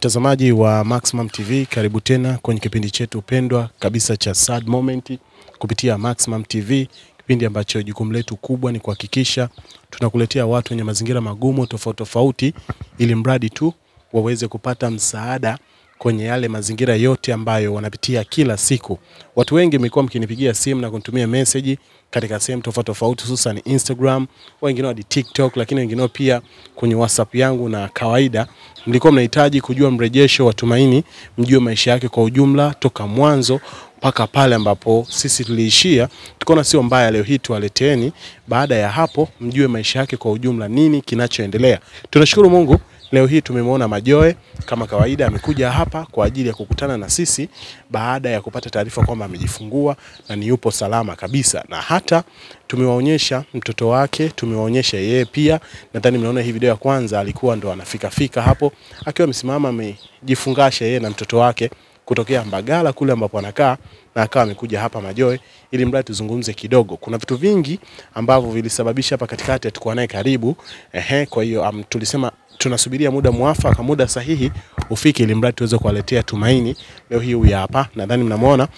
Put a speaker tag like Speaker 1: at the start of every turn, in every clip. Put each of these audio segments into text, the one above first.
Speaker 1: Mtazamaji wa Maximum TV, karibu tena kwenye kipindi chetu pendwa kabisa cha Sad Moment kupitia Maximum TV, kipindi ambacho jukumu letu kubwa ni kuhakikisha tunakuletea watu wenye mazingira magumu tofauti tofauti, ili mradi tu waweze kupata msaada kwenye yale mazingira yote ambayo wanapitia kila siku. Watu wengi mmekuwa mkinipigia simu na kunitumia message katika sehemu tofauti tofauti, hususan Instagram, wengine hadi TikTok, lakini wengine pia kwenye WhatsApp yangu. Na kawaida mlikuwa mnahitaji kujua mrejesho wa Tumaini, mjue maisha yake kwa ujumla toka mwanzo mpaka pale ambapo sisi tuliishia. Tukaona sio mbaya leo hii tuwaleteni, baada ya hapo mjue maisha yake kwa ujumla, nini kinachoendelea. Tunashukuru Mungu Leo hii tumemwona Majoe kama kawaida, amekuja hapa kwa ajili ya kukutana na sisi baada ya kupata taarifa kwamba amejifungua na ni yupo salama kabisa, na hata tumewaonyesha mtoto wake, tumewaonyesha yeye pia. Nadhani mnaona hii video ya kwanza, alikuwa ndo anafika fika hapo akiwa amesimama amejifungasha yeye na mtoto wake kutokea Mbagala kule ambapo anakaa na akawa amekuja hapa Majoe ili mradi tuzungumze kidogo. Kuna vitu vingi ambavyo vilisababisha hapa katikati hatukuwa naye karibu. Ehe, kwa hiyo um, tulisema tunasubiria muda mwafaka, muda sahihi ufike, ili mradi tuweze kuwaletea Tumaini. Leo hii huyu hapa, nadhani mnamwona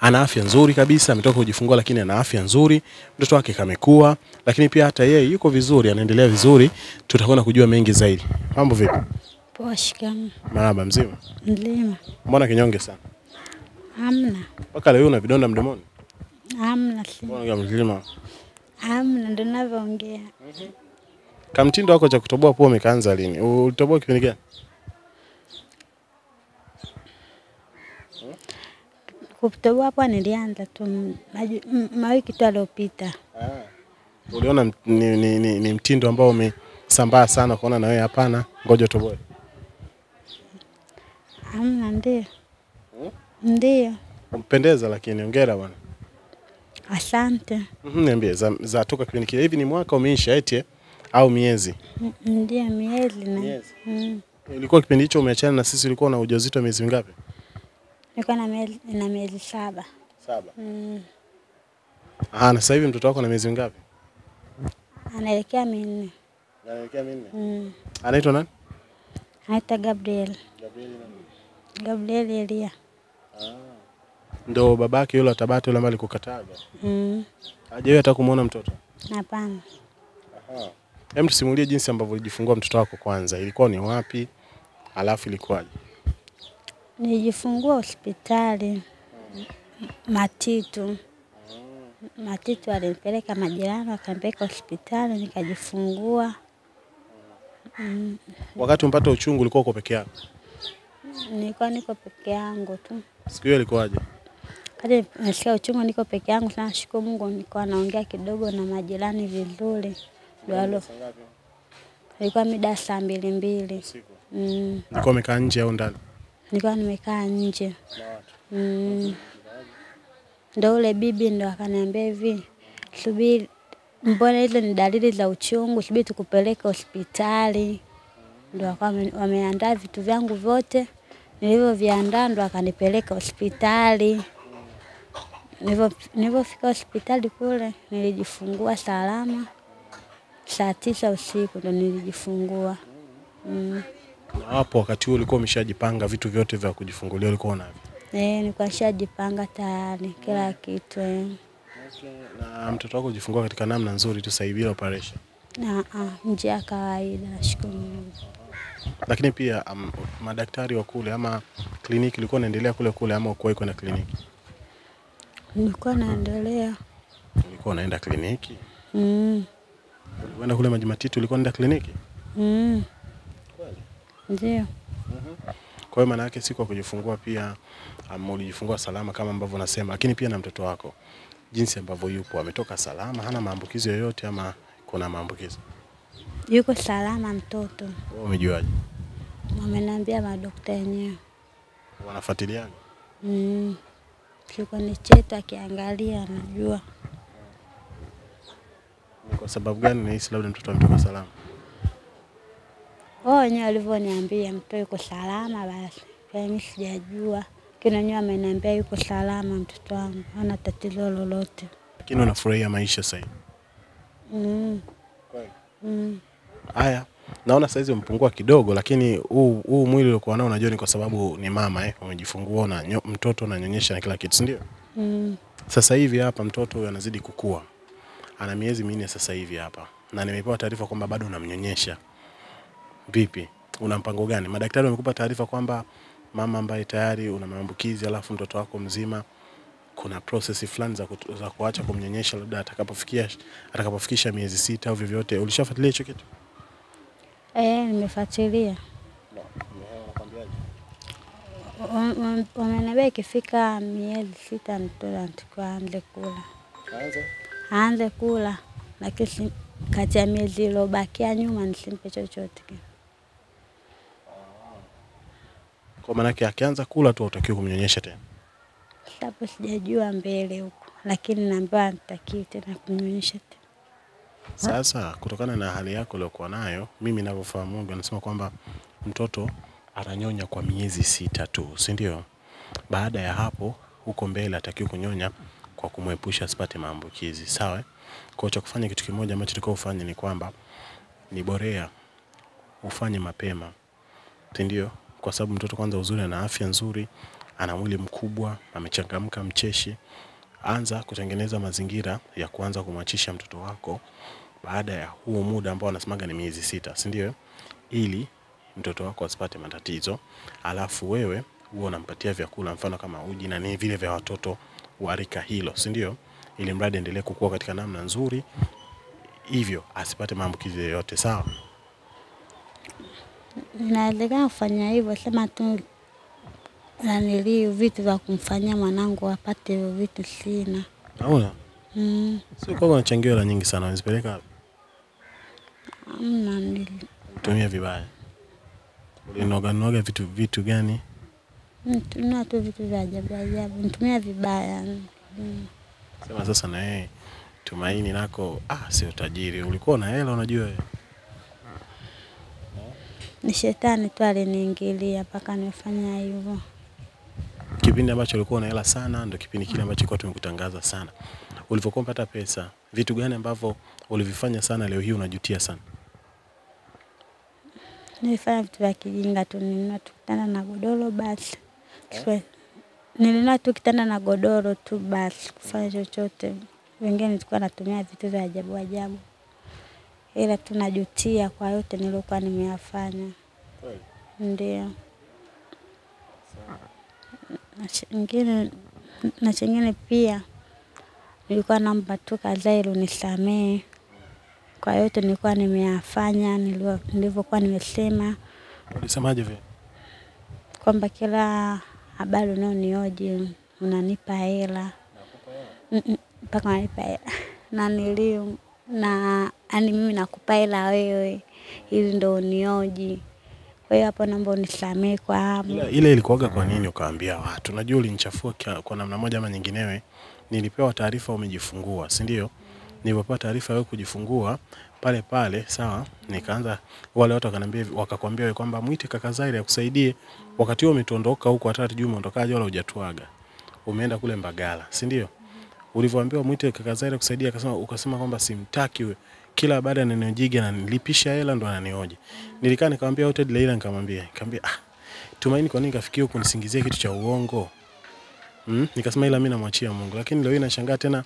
Speaker 1: ana afya nzuri kabisa, ametoka kujifungua, lakini ana afya nzuri, mtoto wake kamekua, lakini pia hata yeye yuko vizuri, anaendelea vizuri. Tutakwenda kujua mengi zaidi. Mambo vipi?
Speaker 2: Poa, shikamoo.
Speaker 1: Marahaba, mzima?
Speaker 2: Mzima?
Speaker 1: Mbona kinyonge sana
Speaker 2: Hamna,
Speaker 1: mpaka leo una vidonda mdomoni?
Speaker 2: hamna,
Speaker 1: Mbona mzima?
Speaker 2: hamna, ndo navyoongea.
Speaker 1: Kamtindo wako cha kutoboa pua umekaanza lini? Ulitoboa kipindi gani?
Speaker 2: Kutoboa pua nilianza tu mawiki tu aliopita.
Speaker 1: Uliona ni, ni, ni, ni mtindo ambao umesambaa sana, kuona na wewe hapana, ngoja utoboe.
Speaker 2: Hamna, ndio ndio.
Speaker 1: Umpendeza, lakini ongera bwana.
Speaker 2: Asante.
Speaker 1: Mhm, Niambie za, za toka kipindi kile, hivi ni mwaka umeisha eti eh? Au miezi?
Speaker 2: Ndio miezi na
Speaker 1: Miezi.
Speaker 2: mm.
Speaker 1: Ilikuwa kipindi hicho umeachana na sisi, ulikuwa na ujauzito wa miezi mingapi?
Speaker 2: nilikuwa na miezi na miezi saba.
Speaker 1: Saba.
Speaker 2: Mm.
Speaker 1: Ah, na sasa hivi mtoto wako na miezi mingapi?
Speaker 2: Anaelekea minne.
Speaker 1: Anaelekea minne.
Speaker 2: Mm.
Speaker 1: Anaitwa nani?
Speaker 2: Anaitwa Gabriel. Gabriel nani? Gabriel Elia. Ah.
Speaker 1: Ndo babake yule atabati yule ambaye alikukataga.
Speaker 2: Mm.
Speaker 1: Hajawahi hata kumuona mtoto.
Speaker 2: Hapana.
Speaker 1: Hem, tusimulie jinsi ambavyo ulijifungua mtoto wako kwanza. Ilikuwa ni wapi? Alafu ilikuwaje?
Speaker 2: nijifungua hospitali Matitu. Matitu alinipeleka majirani, akanipeleka hospitali nikajifungua. Mm.
Speaker 1: Wakati umpata uchungu ulikuwa uko peke yako.
Speaker 2: Nilikuwa niko peke yangu tu,
Speaker 1: Siku hiyo ilikuwaje?
Speaker 2: kati nasikia uchungu, niko peke yangu sana. Shukuru Mungu, nilikuwa naongea kidogo na majirani vizuri, ndio alo ilikuwa mida saa mbili mbili.
Speaker 1: Siku.
Speaker 2: Mm,
Speaker 1: umekaa nje au ndani?
Speaker 2: nilikuwa nimekaa nje Mm. Ndo ule bibi ndo akaniambia hivi, subiri, mbona hizo ni dalili za uchungu, subiri tukupeleke hospitali. Ndo akawa wameandaa vitu vyangu vyote, nilivyoviandaa ndo akanipeleka hospitali. Nilivyo- Nilivyofika hospitali kule nilijifungua salama, saa tisa usiku ndo nilijifungua. Mm.
Speaker 1: Na hapo wakati huo ulikuwa umeshajipanga vitu vyote vya kujifungulia ulikuwa unavyo.
Speaker 2: Eh, nilikuwa nishajipanga tayari kila kitu eh.
Speaker 1: Na mtoto wako ujifungua katika namna nzuri tu sasa bila operation.
Speaker 2: Na njia ya kawaida, nashukuru Mungu.
Speaker 1: Lakini pia um, madaktari wa kule ama kliniki ilikuwa inaendelea kule kule ama ukuwahi kwenda kliniki?
Speaker 2: Nilikuwa naendelea
Speaker 1: Ulikuwa unaenda kliniki?
Speaker 2: mm,
Speaker 1: Ulikwenda kule Maji Matatu ulikuwa nenda kliniki?
Speaker 2: mm. Ndio
Speaker 1: Kwa hiyo maana yake siku ya kujifungua pia um, ulijifungua salama kama ambavyo unasema, lakini pia na mtoto wako jinsi ambavyo yupo ametoka salama, hana maambukizi yoyote ama kuna maambukizi?
Speaker 2: yuko salama mtoto,
Speaker 1: Wewe umejuaje?
Speaker 2: wameniambia madokta wenyewe
Speaker 1: Wanafuatiliaje?
Speaker 2: mm. Kikoni chetu akiangalia anajua
Speaker 1: Ni kwa sababu gani nahisi labda mtoto ametoka salama?
Speaker 2: wao wenyewe walivyoniambia mtoto yuko salama, basi kwa mimi sijajua, lakini wenyewe ameniambia yuko salama mtoto wangu, hana tatizo lolote
Speaker 1: Lakini unafurahia maisha sasa hivi.
Speaker 2: mm.
Speaker 1: Kweli.
Speaker 2: Mm.
Speaker 1: Haya, naona saizi umepungua kidogo, lakini huu huu mwili uliokuwa nao unajua ni kwa sababu ni mama eh, umejifungua na mtoto unanyonyesha na kila kitu, si ndio?
Speaker 2: Mm.
Speaker 1: Sasa hivi hapa mtoto huyu anazidi kukua, ana miezi minne sasa hivi hapa, na nimepewa taarifa kwamba bado unamnyonyesha. Vipi, una mpango gani? Madaktari wamekupa taarifa kwamba mama ambaye tayari una maambukizi alafu mtoto wako mzima, kuna process fulani za, kutu- za kuacha kumnyonyesha labda atakapofikia atakapofikisha miezi sita au vyovyote. Ulishafuatilia hicho kitu?
Speaker 2: Eh, nimefuatilia. Wa- wa- Wameniambia ikifika miezi sita mtoto anatakiwa aanze kula, aanze kula, lakini kati ya miezi iliyobakia nyuma nisimpe chochote kile.
Speaker 1: Kwa maana yake akianza kula tu hautakiwi kumnyonyesha tena.
Speaker 2: Hapo sijajua mbele huko, lakini naambiwa nitakiwi tena kumnyonyesha tena.
Speaker 1: Sasa kutokana na hali yako uliokuwa nayo, mimi ninavyofahamu, Mungu anasema kwamba mtoto ananyonya kwa miezi sita tu, si ndio? Baada ya hapo, huko mbele atakiwa kunyonya kwa kumwepusha asipate maambukizi, sawa? Kwa cha kufanya kitu kimoja ambacho tulikuwa ufanye ni kwamba ni borea ufanye mapema, ndio? Kwa sababu mtoto kwanza uzuri ana afya nzuri, ana mwili mkubwa, amechangamka, mcheshi. Anza kutengeneza mazingira ya kuanza kumwachisha mtoto wako baada ya huo muda ambao anasemaga ni miezi sita, si ndio? Ili mtoto wako asipate matatizo, alafu wewe huwa unampatia vyakula, mfano kama uji na nini vile vya watoto wa rika hilo, si ndio? Ili mradi endelee kukua katika namna nzuri, hivyo asipate maambukizi yoyote, sawa?
Speaker 2: Inawezekana kufanya hivyo, sema tu nanilii vitu vya kumfanyia mwanangu apate hivyo vitu sina.
Speaker 1: Naona
Speaker 2: Mm,
Speaker 1: sio kwamba unachangia hela nyingi sana, unazipeleka wapi?
Speaker 2: amna nili-
Speaker 1: tumia vibaya. Ulinoga noga vitu vitu gani?
Speaker 2: Nitumia tu vitu vya ajabu ajabu, nitumia vibaya. Mm.
Speaker 1: Sema sasa na yeye Tumaini nako ah, sio tajiri. Ulikuwa na hela unajua wewe.
Speaker 2: Ni shetani tu aliniingilia mpaka nimefanya hivyo.
Speaker 1: Kipindi ambacho ulikuwa na hela sana ndio kipindi kile ambacho kwa tumekutangaza sana. Ulivyokuwa unapata pesa, vitu gani ambavyo ulivifanya sana leo hii unajutia sana?
Speaker 2: Nilifanya vitu vya kijinga tu, nilinunua tu na godoro basi. Siwe- Nilinua tu kitanda na godoro tu basi, kufanya chochote. Wengine nilikuwa natumia vitu vya ajabu ajabu, ila tu najutia kwa yote niliokuwa nimeyafanya. Ndio. Na chingine na pia nilikuwa namba tu Kazairu unisamehe kwa yote nilikuwa nimeyafanya nilivyokuwa nimesema.
Speaker 1: Ulisemaje vile?
Speaker 2: kwamba kila habari unaonioje, unanipa hela mpaka unanipa hela na nilio na yani mimi nakupa hela wewe ili ndo unioji. Kwa hiyo hapo naomba unisamehe kwa hapo.
Speaker 1: Ile, ilikuwaga kwa nini ukaambia watu? Najua ulinichafua kwa namna moja ama nyinginewe. Nilipewa taarifa umejifungua, si ndio? Nilipopewa taarifa wewe kujifungua pale pale, sawa, nikaanza wale watu wakaniambia wakakwambia wewe kwamba mwite kaka Zaire akusaidie. Wakati huo umetondoka huko, hata tujui umeondokaje wala hujatuaga. Umeenda kule Mbagala, si ndio? Ulivyoambiwa mwite kaka Zaire akusaidie, akasema ukasema kwamba simtaki wewe. Kila baada ya neno jige na nilipisha hela ndo ananioje. Nilikaa nikamwambia hotel Leila, nikamwambia nikamwambia ah, Tumaini, kwa nini kafikia huko nisingizie kitu cha uongo? Mm? Nikasema ila mimi namwachia Mungu, lakini leo hii nashangaa tena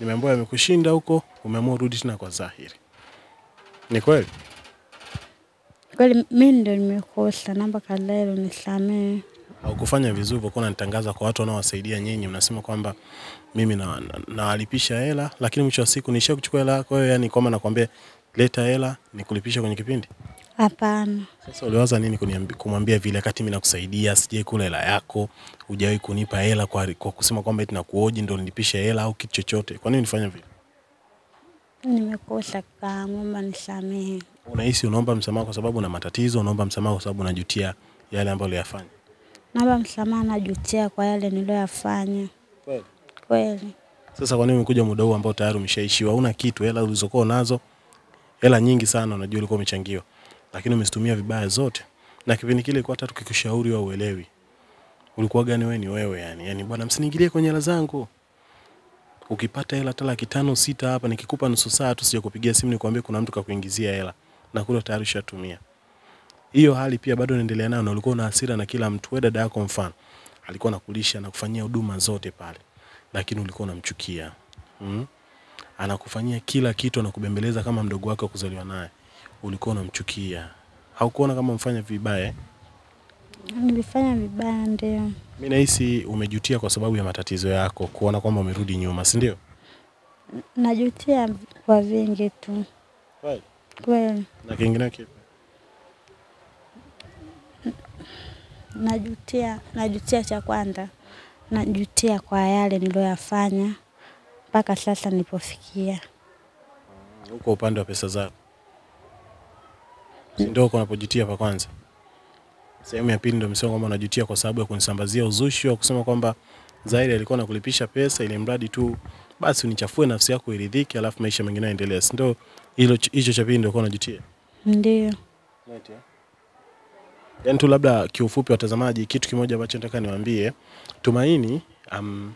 Speaker 1: nimeambiwa amekushinda huko, umeamua rudi tena kwa Zahiri. Ni kweli?
Speaker 2: Kweli mimi ndio nimekosa, naomba Kazairu unisamehe.
Speaker 1: Au kufanya vizuri kwa kuwa unanitangaza kwa watu wanaowasaidia nyinyi, mnasema kwamba mimi na- na- nawalipisha hela, lakini mwisho wa siku nisha kuchukua hela yako wewe, yani kwamba nakwambia leta hela nikulipisha kwenye kipindi.
Speaker 2: Hapana,
Speaker 1: Sasa uliwaza nini kumwambia vile wakati mimi nakusaidia, sijai kula hela yako, hujawahi kunipa hela kwa, kwa kusema kwamba eti nakuoji ndo nilipishe hela au kitu chochote. Kwa nini nifanya vile?
Speaker 2: Nimekosa kaka, nisamehe.
Speaker 1: Unahisi unaomba msamaha kwa sababu una matatizo, unaomba msamaha kwa sababu unajutia yale ambayo uliyafanya?
Speaker 2: Naomba msamaha, najutia kwa yale niliyoyafanya. Kweli kweli.
Speaker 1: Sasa kwa nini umekuja muda huu ambao tayari umeshaishiwa? Una kitu, hela ulizokuwa nazo, hela nyingi sana, unajua ulikuwa umechangiwa, lakini umezitumia vibaya zote. Na kipindi kile ilikuwa hata tukikushauri wa uelewi. Ulikuwa gani wewe ni wewe yani. Yani bwana msiniingilie kwenye hela zangu. Ukipata hela hata laki tano sita hapa nikikupa nusu saa tu sija kupigia simu nikwambie kuna mtu kakuingizia hela. na kule tayari ushatumia. Hiyo hali pia bado unaendelea nayo na ulikuwa una hasira na kila mtu. Wewe dada yako mfano alikuwa anakulisha na kufanyia huduma zote pale, lakini ulikuwa unamchukia mm? Anakufanyia kila kitu, anakubembeleza kama mdogo wake wa kuzaliwa naye, ulikuwa unamchukia. Haukuona kama mfanya vibaya eh?
Speaker 2: Nilifanya vibaya ndio.
Speaker 1: Mimi nahisi umejutia kwa sababu ya matatizo yako, kuona kwamba umerudi nyuma, si ndio?
Speaker 2: Najutia kwa vingi tu kweli.
Speaker 1: Na kingine kipi?
Speaker 2: Najutia, najutia cha kwanza, najutia kwa yale niliyoyafanya mpaka sasa nilipofikia.
Speaker 1: Huko upande wa pesa zako, si ndio uko unapojutia pa kwanza? Sehemu ya pili ndio msemo kwamba unajutia kwa sababu ya kunisambazia uzushi wa kusema kwamba Zaire alikuwa anakulipisha pesa ili mradi tu basi unichafue nafsi yako iridhike, alafu maisha mengine yaendelee, si ndio? Hilo hicho cha pili ndio kwa unajutia.
Speaker 2: Ndio.
Speaker 1: Yaani tu labda kiufupi, watazamaji, kitu kimoja ambacho nataka niwaambie, Tumaini um,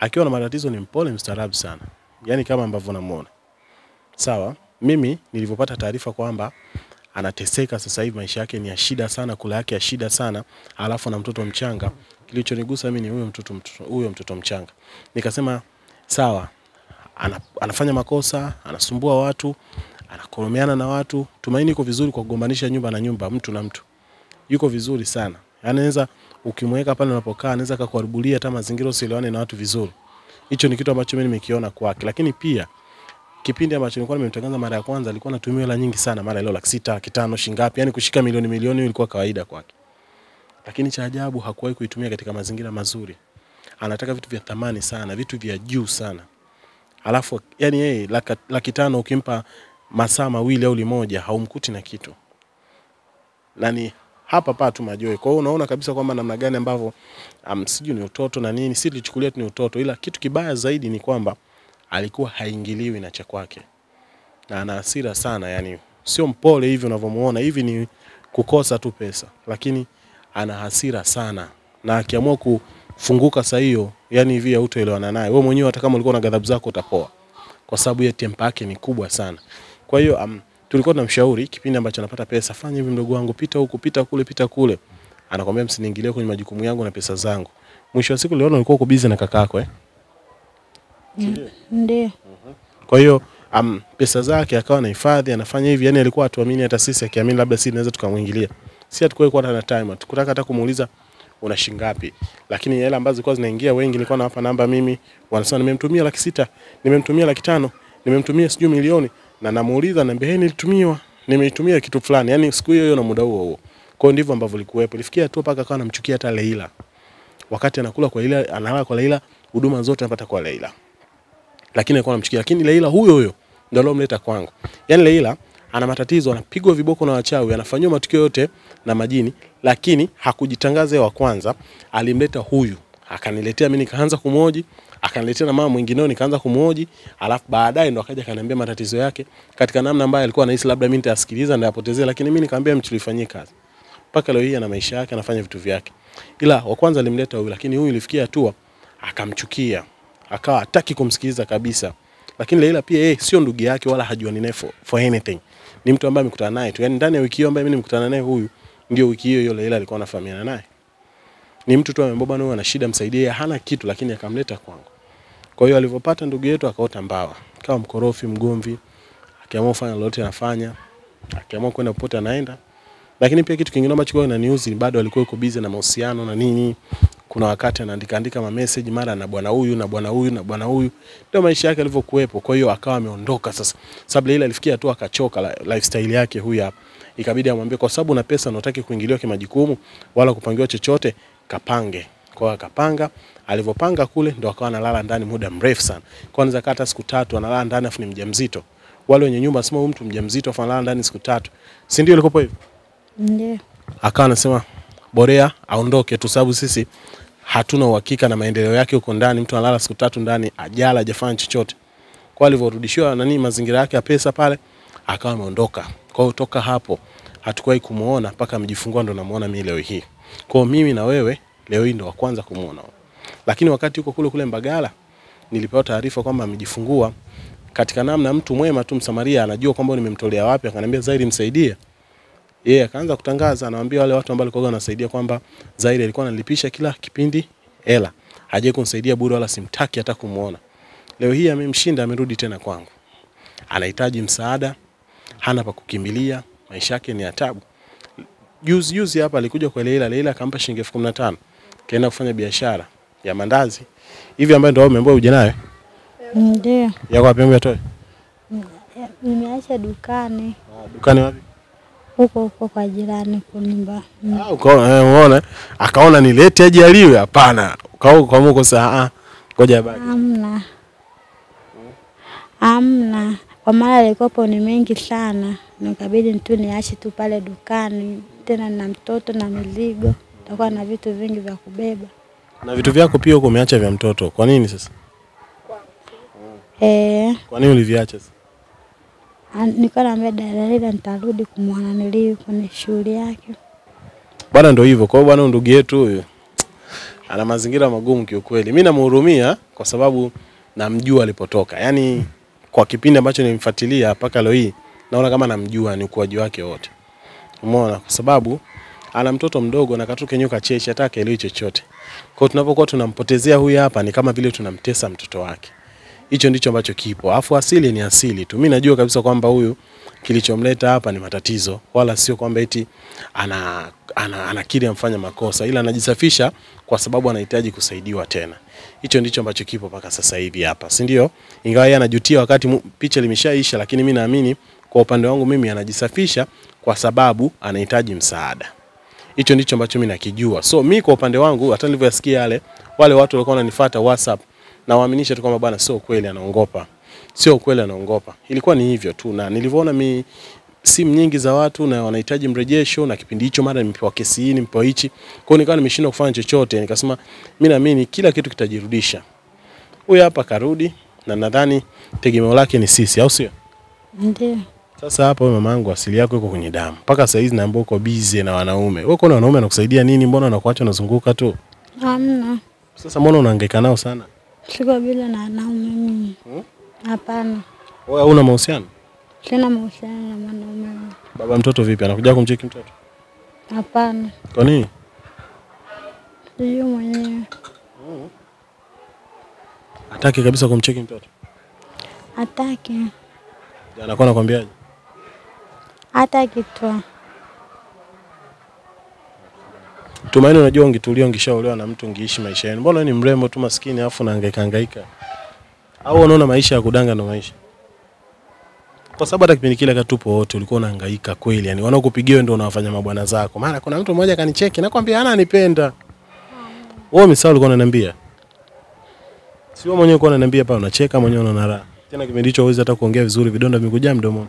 Speaker 1: akiwa na matatizo ni mpole, mstaarabu sana, yaani kama ambavyo unamuona. Sawa, mimi nilivyopata taarifa kwamba anateseka sasa hivi, maisha yake ni ya shida sana, kula yake ya shida sana, alafu na mtoto mchanga, kilichonigusa mimi ni huyo mtoto, mtoto, huyo mtoto mchanga. Nikasema sawa, ana, anafanya makosa, anasumbua watu, anakoromeana na watu. Tumaini iko vizuri kwa kugombanisha nyumba na nyumba, mtu na mtu yuko vizuri sana. Yaani anaweza ukimweka pale unapokaa anaweza akakuharibulia hata mazingira usielewane na watu vizuri. Hicho ni kitu ambacho mimi nimekiona kwake. Lakini pia kipindi ambacho nilikuwa nimemtangaza mara ya kwanza alikuwa anatumia hela nyingi sana, mara ile laki sita, laki tano, shingapi, ngapi? Yaani kushika milioni milioni ilikuwa kawaida kwake. Lakini cha ajabu hakuwahi kuitumia katika mazingira mazuri. Anataka vitu vya thamani sana, vitu vya juu sana. Alafu yani yeye laki, laki tano ukimpa masaa mawili au limoja haumkuti na kitu. Na ni hapa pa tu majoe. Kwa hiyo unaona kabisa kwamba namna gani ambavyo um, sijui ni utoto na nini, si tulichukulia tu ni utoto, ila kitu kibaya zaidi ni kwamba alikuwa haingiliwi na cha kwake, na ana hasira sana, yani sio mpole hivi unavyomuona hivi, ni kukosa tu pesa, lakini ana hasira sana, na akiamua kufunguka saa hiyo, yani hivi hautoelewana naye wewe mwenyewe, hata kama ulikuwa na ghadhabu zako utapoa, kwa sababu ya tempa yake ni kubwa sana. Kwa hiyo um, tulikuwa tunamshauri kipindi ambacho anapata pesa, fanya hivi mdogo wangu, pita huku, pita kule, pita kule. Anakwambia msiniingilie kwenye majukumu yangu na pesa zangu. Mwisho wa siku leo ulikuwa uko busy na kakako eh?
Speaker 2: Ndio.
Speaker 1: Kwa hiyo um, pesa zake akawa anahifadhi, anafanya hivi, yani alikuwa atuamini hata sisi, akiamini labda sisi tunaweza tukamwingilia. Si atakuwa kwa na time, hatukutaka hata kumuuliza una shilingi ngapi, lakini hela ambazo zilikuwa zinaingia, wengi nilikuwa nawapa namba mimi, wanasema nimemtumia laki sita, nimemtumia laki tano, nimemtumia sijui milioni, na namuuliza naambia, hey, nilitumiwa, nimeitumia kitu fulani, yani siku hiyo hiyo na muda huo huo. Kwa hiyo ndivyo ambavyo ilikuwepo. Ilifikia tu mpaka akawa anamchukia hata Leila, wakati anakula kwa Leila, analala kwa Leila, huduma zote anapata kwa Leila lakini alikuwa anamchukia. Lakini Leila huyo huyo ndio alomleta kwangu. Yaani Leila ana matatizo, anapigwa viboko na wachawi, anafanyiwa matukio yote na majini, lakini hakujitangaza wa kwanza. Alimleta huyu, akaniletea mimi, nikaanza kumhoji, akaniletea na mama mwingineo, nikaanza kumhoji, alafu baadaye ndo akaja akaniambia matatizo yake katika namna ambayo alikuwa anahisi labda mimi nitasikiliza na apotezea, lakini mimi nikamwambia mchulifanyie kazi. Mpaka leo hii ana maisha yake, anafanya vitu vyake. Ila wa kwanza alimleta huyu, lakini huyu ilifikia hatua akamchukia akawa hataki kumsikiliza kabisa. Lakini Leila pia yeye sio ndugu yake wala hajuani naye for, for anything. Ni mtu ambaye amekutana naye tu. Yaani ndani ya wiki hiyo ambayo mimi nimekutana naye huyu ndio wiki hiyo hiyo Leila alikuwa anafahamiana naye. Ni mtu tu amebeba naye ana shida msaidie, hana kitu lakini akamleta kwangu. Kwa hiyo alivyopata ndugu yetu akaota mbawa. Kama mkorofi, mgomvi, akiamua kufanya lolote anafanya. Akiamua kwenda popote anaenda. Lakini pia kitu kingine ambacho kwa na news bado alikuwa yuko busy na mahusiano na nini kuna wakati anaandika andika ma message mara na bwana huyu na bwana huyu na bwana huyu, ndio maisha yake alivyokuwepo. Kwa hiyo akawa ameondoka sasa, sababu ile alifikia tu akachoka lifestyle yake huyu hapa, ikabidi amwambie, kwa sababu una pesa na unataka kuingiliwa kimajukumu wala kupangiwa chochote, kapange. Kwa akapanga, alivyopanga kule ndo akawa analala ndani muda mrefu sana, kwa anaweza kata siku tatu analala ndani, afu ni mjamzito. Wale wenye nyumba sema huyu mtu mjamzito afu analala ndani siku tatu, si ndio ilikopo hivyo?
Speaker 2: Ndio.
Speaker 1: Akawa anasema Borea aondoke tu, sababu sisi hatuna uhakika na maendeleo yake huko ndani. Mtu analala siku tatu ndani, ajala hajafanya chochote. Kwa alivyorudishiwa nani mazingira yake ya pesa pale, akawa ameondoka. Kwa hiyo toka hapo hatukuwahi kumuona mpaka amejifungua, ndo namuona mimi leo hii. Kwa mimi na wewe leo hii ndo wa kwanza kumuona, lakini wakati yuko kule kule Mbagala nilipewa taarifa kwamba amejifungua. katika namna mtu mwema tu Msamaria anajua kwamba nimemtolea wapi, akaniambia Zaidi, msaidie. Yeye yeah, akaanza kutangaza, anawaambia wale watu ambao walikuwa wanasaidia kwamba Zaire alikuwa analipisha kila kipindi hela, hajawahi kunisaidia bure wala simtaki hata kumuona. Leo hii amemshinda, amerudi tena kwangu, anahitaji msaada, hana pa kukimbilia, maisha yake ni atabu taabu. Juzi juzi hapa alikuja kwa Leila, Leila akampa shilingi elfu kumi na tano kaenda kufanya biashara ya mandazi hivi, ambayo ndio umeambiwa uje nayo
Speaker 2: Ndio.
Speaker 1: yako wapi? Atoe
Speaker 2: Nimeacha dukani
Speaker 1: dukani wapi?
Speaker 2: Huko huko kwa jirani kunimba.
Speaker 1: Ah, ukaona eh, akaona nilete aje aliwe? Hapana, Mungu sasa, ah, ngoja baki.
Speaker 2: Amna. Amna. Kwa maana alikopo ni mengi sana, nikabidi tu niache tu pale dukani, tena na mtoto na mizigo, takuwa na vitu vingi vya kubeba.
Speaker 1: Na vitu vyako pia huko umeacha vya mtoto. Kwa nini sasa?
Speaker 2: Eh,
Speaker 1: Kwa nini uliviacha sasa?
Speaker 2: An- nilikuwa naambia Dalila nitarudi kumwona nilii kwenye shughuli yake.
Speaker 1: Bwana ndio hivyo. Kwa hiyo bwana ndugu yetu huyu ana mazingira magumu kiukweli. Mimi namhurumia kwa sababu namjua alipotoka. Yaani kwa kipindi ambacho nilimfuatilia mpaka leo hii naona kama namjua ni ukuaji wake wote. Umeona? Kwa sababu ana mtoto mdogo na katoke nyoka cheshi hata akaelewi chochote. Kwa hiyo tunapokuwa tunampotezea huyu hapa ni kama vile tunamtesa mtoto wake. Hicho ndicho ambacho kipo. Afu asili ni asili tu. Mimi najua kabisa kwamba huyu kilichomleta hapa ni matatizo, wala sio kwamba eti ana, ana, anakiri amfanya makosa, ila anajisafisha kwa sababu anahitaji kusaidiwa tena. Hicho ndicho ambacho kipo mpaka sasa hivi hapa, si ndio? Ingawa yeye anajutia wakati picha limeshaisha, lakini mimi naamini kwa upande wangu mimi anajisafisha kwa sababu anahitaji msaada. Hicho ndicho ambacho mimi nakijua. So mi kwa upande wangu hata nilivyoyasikia yale wale watu walikuwa wananifuata WhatsApp na waaminisha tu kwamba bwana sio kweli anaongopa. Sio kweli anaongopa. Ilikuwa ni hivyo tu na nilivyoona mi simu nyingi za watu na wanahitaji mrejesho na kipindi hicho mara nimepewa kesi hii nimepewa hichi. Kwa hiyo nikawa nimeshindwa kufanya chochote. Nikasema mimi naamini kila kitu kitajirudisha. Huyu hapa karudi na nadhani tegemeo lake ni sisi au sio?
Speaker 2: Ndio.
Speaker 1: Sasa hapa wewe mamangu, asili yako iko kwenye damu. Mpaka saa hizi naambia uko busy na wanaume. Wewe kuna wanaume wanakusaidia nini? Mbona unakuacha unazunguka tu?
Speaker 2: Hamna.
Speaker 1: Sasa mbona unahangaika nao sana?
Speaker 2: Siko bila na wanaume mimi. Hapana.
Speaker 1: Wewe hauna mahusiano?
Speaker 2: Sina mahusiano na mwanaume.
Speaker 1: Baba mtoto vipi? Anakuja kumcheki mtoto?
Speaker 2: Hapana.
Speaker 1: Kwa nini?
Speaker 2: Sijui mwenyewe.
Speaker 1: Hataki kabisa kumcheki mtoto.
Speaker 2: Hataki.
Speaker 1: Anakuwa anakwambiaje?
Speaker 2: Hataki tu.
Speaker 1: Tumaini, unajua ungetulia ungeshaolewa na mtu ungeishi maisha yenu. Mbona ni mrembo tu maskini afu unahangaika hangaika? Au unaona maisha ya kudanga ndo maisha? Kwa sababu hata kipindi kile katupo wote ulikuwa unahangaika kweli, yani wanaokupigia ndio unawafanya mabwana zako. Maana kuna mtu mmoja kanicheki nakwambia ana anipenda. Wewe misao ulikuwa unaniambia. Si wewe mwenyewe ulikuwa unaniambia pale unacheka mwenyewe unaona raha. Tena kipindi hicho huwezi hata kuongea vizuri vidonda vimekujaa mdomoni.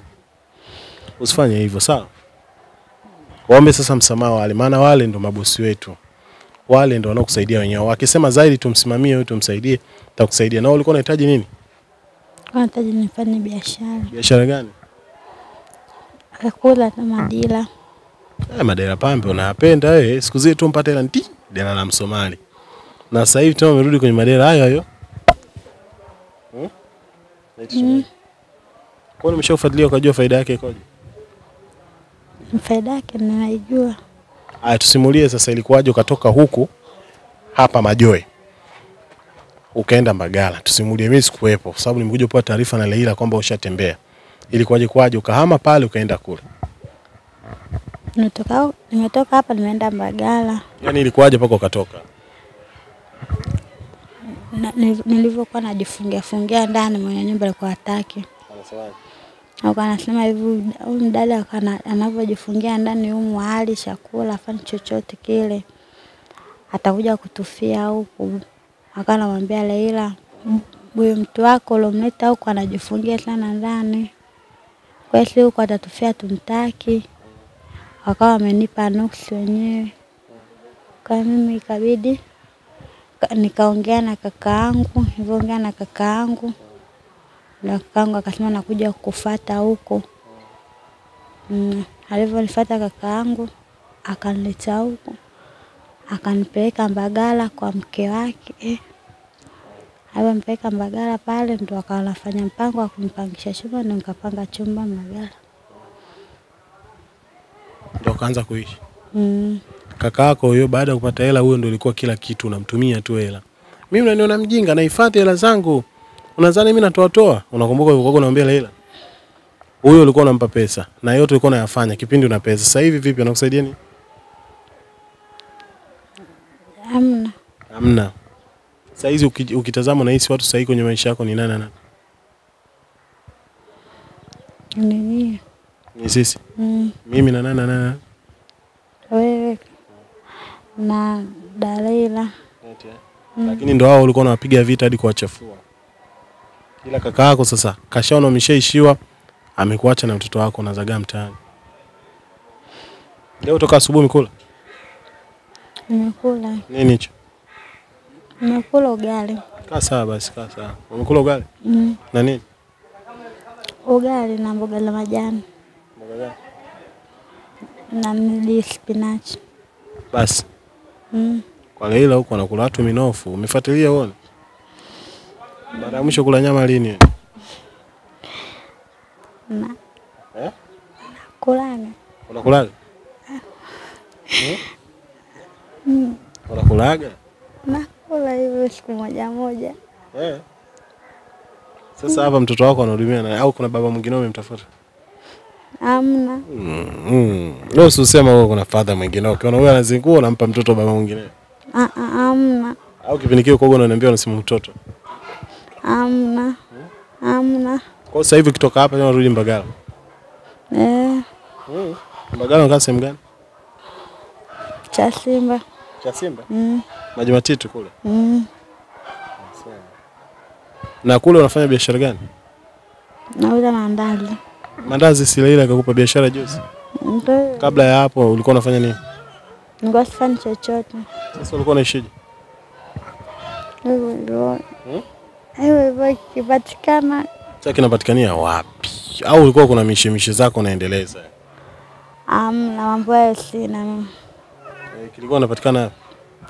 Speaker 1: Usifanye hivyo sawa? Waombe sasa msamaha wale, maana wale ndo mabosi wetu, wale ndo wanaokusaidia wenyewe. Wakisema zaidi tumsimamie wewe, tumsaidie, takusaidia. Na ulikuwa unahitaji nini?
Speaker 2: Unahitaji nifanye biashara.
Speaker 1: Biashara gani?
Speaker 2: Akula na madila.
Speaker 1: Eh, madera pambe unayapenda wewe. Siku zile tu mpate hela nti dela la Msomali. Na sasa hivi tena umerudi kwenye madera hayo hayo. Hmm? Mm. Kwa nini umeshafuatilia ukajua faida yake ikoje?
Speaker 2: Faida yake ninaijua.
Speaker 1: Aya, tusimulie sasa ilikuwaje ukatoka huku hapa Majoe ukaenda Mbagala. Tusimulie, mimi sikuwepo kwa sababu nimekuja kupata taarifa na Leila kwamba ushatembea. Ilikuwaje kwaje ukahama pale ukaenda kule?
Speaker 2: Nimetoka nimetoka hapa nimeenda Mbagala.
Speaker 1: Yaani ilikuwaje mpaka ukatoka?
Speaker 2: Nilivyokuwa najifungia fungia ndani, mwenye nyumba alikuwa hataki. Alikuwa anasema hivi, huyu mdada anavyojifungia ndani humu hali chakula afanye chochote kile, atakuja kutufia huku. Akawa anamwambia Leila, "M- huyu mtu wako uliomleta huku anajifungia sana ndani, kwa huku atatufia, tumtaki. Wakawa wamenipa nuksi wenyewe, kwa mimi ikabidi nikaongea na kaka yangu, nivyoongea na kaka kakaangu akasema nakuja kukufata huko. Mm, alivyonifuata kakaangu akanileta huko, akanipeleka Mbagala kwa mke wake. Alivyompeleka Mbagala pale ndo akawa nafanya mpango wa kumpangisha chumba, ndo nikapanga chumba Mbagala.
Speaker 1: ndo akaanza kuishi.
Speaker 2: Mm.
Speaker 1: Kaka yako huyo baada ya kupata hela, huyo ndo ilikuwa kila kitu, unamtumia tu hela. Mimi unaniona mjinga, nahifadhi hela zangu. Unadhani mimi natoa toa? Unakumbuka ulikuwa unaambia Leila? Huyo ulikuwa unampa pesa na yote ulikuwa unayafanya kipindi una pesa. Sasa hivi vipi, anakusaidia nini?
Speaker 2: Hamna.
Speaker 1: Hamna. Sasa hizi ukitazama unahisi watu sahihi kwenye maisha yako ni nani na nani?
Speaker 2: Nini?
Speaker 1: Ni sisi.
Speaker 2: Mm.
Speaker 1: Mimi na nani na nani? na nani?
Speaker 2: Wewe na Dalila.
Speaker 1: Lakini ndo hao ulikuwa unawapiga vita hadi kuwachafua. Ila kaka yako sasa kashaona umeshaishiwa, amekuacha na mtoto wako unazagaa mtaani. Leo toka asubuhi umekula
Speaker 2: Nimekula.
Speaker 1: nini hicho?
Speaker 2: Nimekula ugali.
Speaker 1: Kaa sawa basi, kaa sawa. Umekula ugali
Speaker 2: Mm.
Speaker 1: na nini?
Speaker 2: Ugali na mboga za majani
Speaker 1: Mboga gani?
Speaker 2: na nili spinach.
Speaker 1: Basi
Speaker 2: Mm.
Speaker 1: kwa Leila huko anakula watu minofu. Umefuatilia uone? Mara ya mwisho kula nyama lini?
Speaker 2: Na
Speaker 1: Eh?
Speaker 2: kulaga.
Speaker 1: Unakulaga? Hmm? Unakulaga?
Speaker 2: Nakula hivyo siku moja moja.
Speaker 1: Eh. Sasa hapa mtoto wako anahudumia na au kuna baba mwingine umemtafuta?
Speaker 2: Hamna.
Speaker 1: Mm. Leo usisema wewe kuna father mwingine. Ukiona wewe anazingua unampa mtoto baba mwingine.
Speaker 2: Ah, ah, Hamna.
Speaker 1: Au kipindi kile kwa unaniambia unasimu mtoto.
Speaker 2: Hamna. Amna.
Speaker 1: Kwa hiyo sasa hivi ukitoka hapa unarudi Mbagala.
Speaker 2: Eh,
Speaker 1: Mm. Mbagala unakaa sehemu gani?
Speaker 2: cha Simba.
Speaker 1: Cha Simba.
Speaker 2: Mm.
Speaker 1: Maji Matitu kule.
Speaker 2: Mm.
Speaker 1: Na kule unafanya biashara gani?
Speaker 2: Nauza mandazi.
Speaker 1: Mandazi si Leila akakupa biashara juzi.
Speaker 2: Ndio
Speaker 1: Kabla ya hapo ulikuwa unafanya nini?
Speaker 2: nilikuwa sifanyi chochote.
Speaker 1: Sasa ulikuwa unaishije? Hmm?
Speaker 2: Ikipatikana
Speaker 1: Sasa kinapatikania wapi? Au ulikuwa kuna mishemishe zako unaendeleza?
Speaker 2: amna mambo hayo sina mimi.
Speaker 1: Eh, kilikuwa napatikana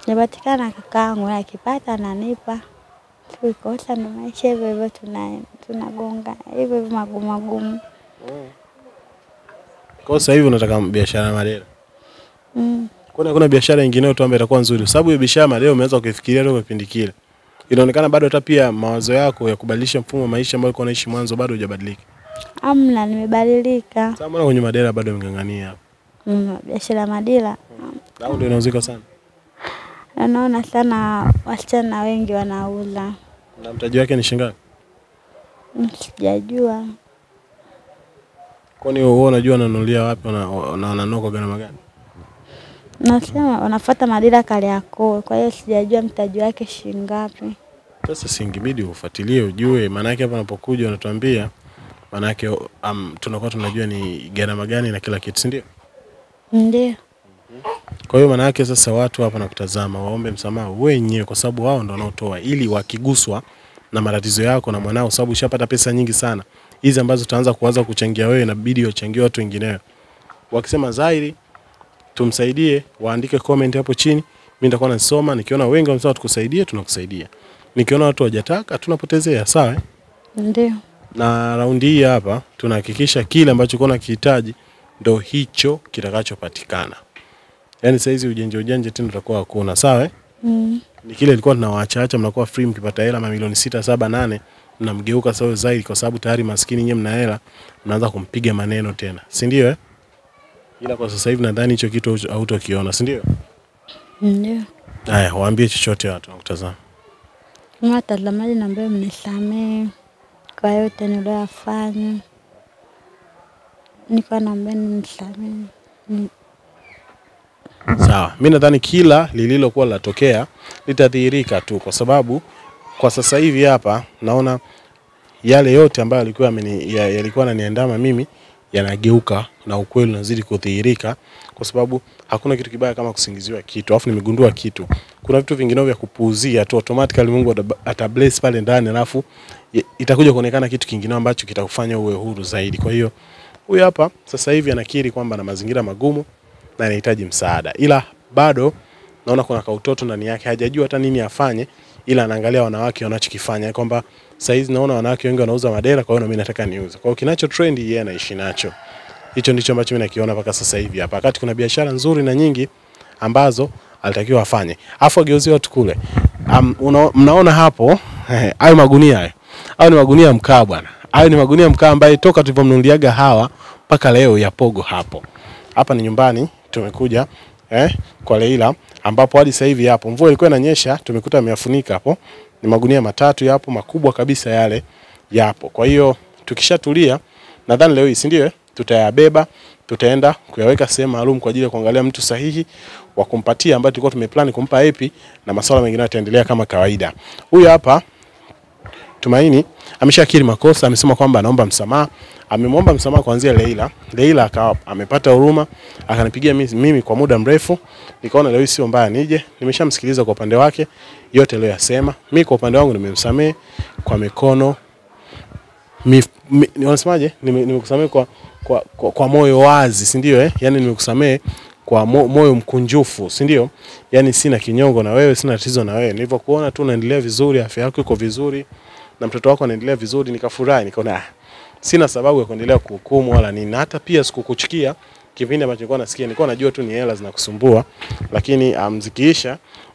Speaker 2: napatikana kakaangu na akipata ananipa. Tukikosa ndo maisha hivyo hivyo tuna tunagonga hivyo hivyo magumu magumu.
Speaker 1: Kwa sasa hivi unataka biashara ya madera.
Speaker 2: Mm.
Speaker 1: Kuna kuna biashara nyingine tu ambayo itakuwa nzuri? Sababu hiyo biashara madera umeanza kuifikiria toka kipindi kile. Inaonekana bado hata pia mawazo yako ya kubadilisha mfumo wa maisha ambao ulikuwa unaishi mwanzo bado hujabadilika.
Speaker 2: Amna, nimebadilika.
Speaker 1: Sasa mbona kwenye madera bado umeng'ang'ania hapo?
Speaker 2: Mm, biashara ya madila
Speaker 1: Au ndio inauzika sana?
Speaker 2: na naona sana wasichana wengi wanauza.
Speaker 1: Na mtaji wake ni shilingi?
Speaker 2: Mm, Sijajua
Speaker 1: Kwani wewe unajua wananunulia wapi na na wananunua kwa gharama gani?
Speaker 2: Nasema wanafuata madira Kariakoo, kwa hiyo sijajua mtaji wake shilingi ngapi.
Speaker 1: Sasa singibidi ufuatilie ujue, maana yake hapa unapokuja unatuambia, maana yake um, tunakuwa tunajua ni gharama gani na kila kitu, si ndio?
Speaker 2: Ndio.
Speaker 1: Kwa hiyo maana sasa watu hapa nakutazama waombe msamaha wenyewe, kwa sababu wao ndo wanaotoa, ili wakiguswa na matatizo yako na mwanao, sababu ushapata pesa nyingi sana hizi ambazo utaanza kuanza kuchangia wewe, inabidi wachangie watu wengineo. Wakisema Zairi tumsaidie, waandike comment hapo chini, mimi nitakuwa nasoma. Nikiona wengi wamesema tukusaidie, tunakusaidia. Nikiona watu hawajataka, tunapotezea. Sawa eh?
Speaker 2: Ndio.
Speaker 1: na raundi hii hapa tunahakikisha kile ambacho uko kihitaji ndo hicho kitakachopatikana. Yaani saa hizi ujenje ujenje tena utakuwa hakuna, sawa eh?
Speaker 2: Mm.
Speaker 1: Ni kile ilikuwa tunawaacha mnakuwa free mkipata hela mamilioni sita saba nane mnamgeuka sawa zaidi, kwa sababu tayari maskini nyewe mna hela, mnaanza kumpiga maneno tena, si ndio eh? Ila kwa sasa hivi nadhani hicho kitu hautokiona, si ndio?
Speaker 2: Ndio.
Speaker 1: Haya, waambie chochote watu wanakutazama.
Speaker 2: Kama watazamaji, naomba mnisamehe kwa yote niliyoyafanya. Niko naomba mnisamehe. Ni-
Speaker 1: Sawa, mi nadhani kila lililokuwa linatokea litadhihirika tu, kwa sababu kwa sasa hivi hapa naona yale yote ambayo yalikuwa yalikuwa yananiandama mimi yanageuka na ukweli unazidi kudhihirika, kwa sababu hakuna kitu kibaya kama kusingiziwa kitu. Alafu nimegundua kitu, kuna vitu vingineo vya kupuuzia tu, automatically Mungu ata- atabless pale ndani, alafu itakuja kuonekana kitu kingine ambacho kitakufanya uwe huru zaidi. Kwa hiyo huyu hapa sasa hivi anakiri kwamba na mazingira magumu na anahitaji msaada, ila bado naona kuna kautoto ndani yake, hajajua hata nini afanye ila anaangalia wanawake wanachokifanya kwamba saizi naona wanawake wengi wanauza madera, kwa hiyo na mimi nataka niuze. Kwa hiyo kinacho trend yeye anaishi nacho. Hicho ndicho ambacho mimi nakiona mpaka sasa hivi hapa, wakati kuna biashara nzuri na nyingi ambazo alitakiwa afanye, afu ageuzie watu kule. Um, una, mnaona hapo hayo magunia hayo, hayo ni magunia mkaa bwana, hayo ni magunia mkaa ambaye toka tulivyomnunuliaga hawa mpaka leo yapogo hapo. Hapa ni nyumbani tumekuja eh, kwa Leila ambapo hadi sasa hivi hapo mvua ilikuwa inanyesha, tumekuta ameyafunika hapo. Ni magunia matatu yapo makubwa kabisa yale yapo. Kwa hiyo tukishatulia, nadhani leo hii si ndio, eh? tutayabeba tutaenda kuyaweka sehemu maalum kwa ajili ya kuangalia mtu sahihi wa kumpatia ambaye tulikuwa tumeplan kumpa epi na masuala mengine yataendelea kama kawaida. Huyu hapa Tumaini ameshakiri makosa, amesema kwamba anaomba msamaha. Amemwomba msamaha kuanzia Leila. Leila akawa amepata huruma, akanipigia mimi, kwa muda mrefu, nikaona leo sio mbaya nije. Nimeshamsikiliza kwa upande wake yote leo yasema. Mimi kwa upande wangu nimemsamehe kwa mikono mi, mi, ni- wanasemaje? Nime- Nimekusamehe kwa, kwa, kwa, kwa moyo wazi, si ndio eh? Yaani nimekusamehe kwa mo, moyo mkunjufu, si ndio? Yaani sina kinyongo na wewe, sina tatizo na wewe. Nilivyokuona tu unaendelea vizuri, afya yako iko vizuri na mtoto wako anaendelea vizuri, nikafurahi, nikaona ah, sina sababu ya kuendelea kuhukumu wala nini. Na hata pia sikukuchukia kipindi ambacho nilikuwa nasikia, nilikuwa najua tu ni hela zinakusumbua, lakini um,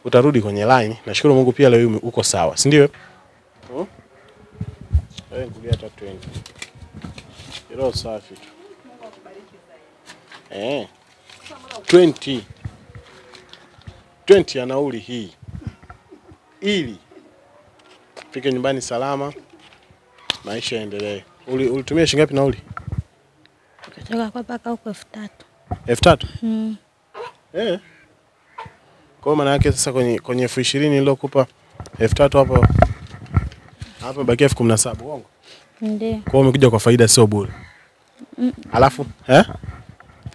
Speaker 1: utarudi kwenye line. Nashukuru Mungu pia leo uko sawa, si ndio? Hmm? Eh, hata 20. Hilo safi tu. Eh. 20. 20 ya nauli hii. Ili fike nyumbani salama, maisha yaendelee. Uli, ulitumia shilingi ngapi nauli?
Speaker 2: Kutoka kwa paka huko elfu tatu.
Speaker 1: elfu tatu
Speaker 2: Mm.
Speaker 1: eh. Kwa maana yake sasa kwenye kwenye elfu ishirini nilokupa elfu tatu hapo hapo bakia elfu kumi na saba uongo?
Speaker 2: Ndio.
Speaker 1: Kwa hiyo umekuja kwa faida, sio bure. Mm. Alafu eh?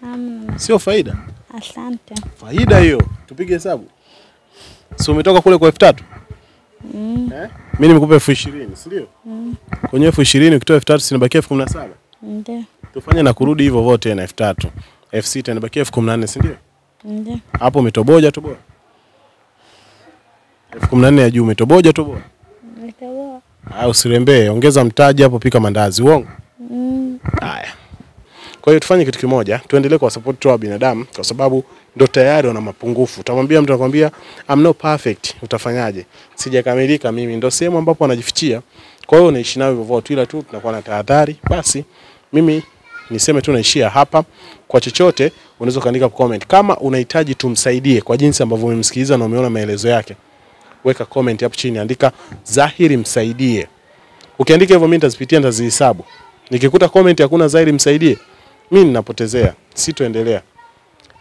Speaker 2: Amna.
Speaker 1: Sio faida,
Speaker 2: Asante.
Speaker 1: faida hiyo. Tupige hesabu, si umetoka kule kwa elfu tatu
Speaker 2: Mm.
Speaker 1: eh? Mimi nimekupa elfu ishirini si ndio? Kwenye elfu ishirini ukitoa elfu tatu sinabakia elfu kumi na saba
Speaker 2: Ndio.
Speaker 1: tufanye na kurudi hivyo vote na elfu tatu elfu sita inabakia elfu kumi na nne si ndio?
Speaker 2: Ndio.
Speaker 1: Hapo umetoboja tu bora. elfu kumi na nne ya juu umetoboja tu bora.
Speaker 2: Nitoboa.
Speaker 1: Haya, usirembee, ongeza mtaji hapo, pika mandazi. Uongo?
Speaker 2: Mm.
Speaker 1: Haya. Kwa hiyo tufanye kitu kimoja, tuendelee kwa support tu binadamu kwa sababu ndo tayari wana mapungufu. Utamwambia mtu anakwambia I'm not perfect, utafanyaje? Sijakamilika mimi, ndo sehemu ambapo anajifichia. Kwa hiyo unaishi nayo hivyo tu, ila tu tunakuwa na tahadhari. Basi mimi niseme tu naishia hapa. Kwa chochote unaweza kuandika comment. Kama unahitaji tumsaidie kwa jinsi ambavyo umemsikiliza na umeona maelezo yake, weka comment hapo chini, andika Zahiri msaidie. Ukiandika hivyo mimi nitazipitia, nitazihesabu. Nikikuta comment hakuna Zahiri msaidie, mimi ninapotezea, sitoendelea.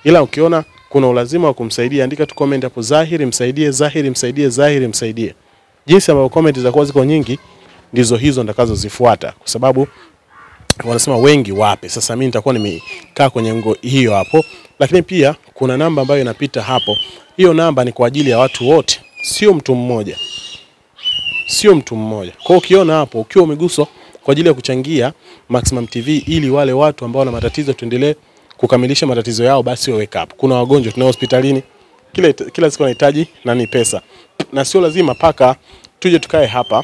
Speaker 1: Ila ukiona kuna ulazima wa kumsaidia, andika tu comment hapo, Zahiri msaidie, Zahiri msaidie, Zahiri msaidie. Jinsi ambavyo comment zitakuwa ziko nyingi, ndizo hizo nitakazozifuata, kwa sababu wanasema wengi wape. Sasa mimi nitakuwa nimekaa kwenye ngo hiyo hapo, lakini pia kuna namba ambayo inapita hapo. Hiyo namba ni kwa ajili ya watu wote, sio mtu mmoja sio mtu mmoja. Kwa hiyo ukiona hapo ukiwa umeguswa kwa ajili ya kuchangia Maximum TV ili wale watu ambao wana matatizo tuendelee kukamilisha matatizo yao, basi wake up. Kuna wagonjwa tunao hospitalini kila, kila siku wanahitaji nani pesa, na sio lazima paka tuje tukae hapa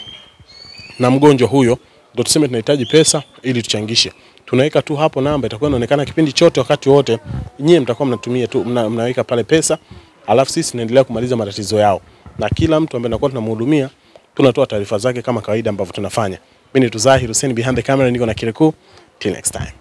Speaker 1: na mgonjwa huyo ndo tuseme tunahitaji pesa ili tuchangishe. Tunaweka tu hapo namba, itakuwa inaonekana kipindi chote, wakati wote, nyie mtakuwa mnatumia tu mna, mnaweka pale pesa, alafu sisi tunaendelea kumaliza matatizo yao, na kila mtu ambaye tunakuwa tunamhudumia tunatoa taarifa zake kama kawaida ambavyo tunafanya. Mimi ni Tuzahir Hussein behind the camera, niko na Kirikou. Till next time.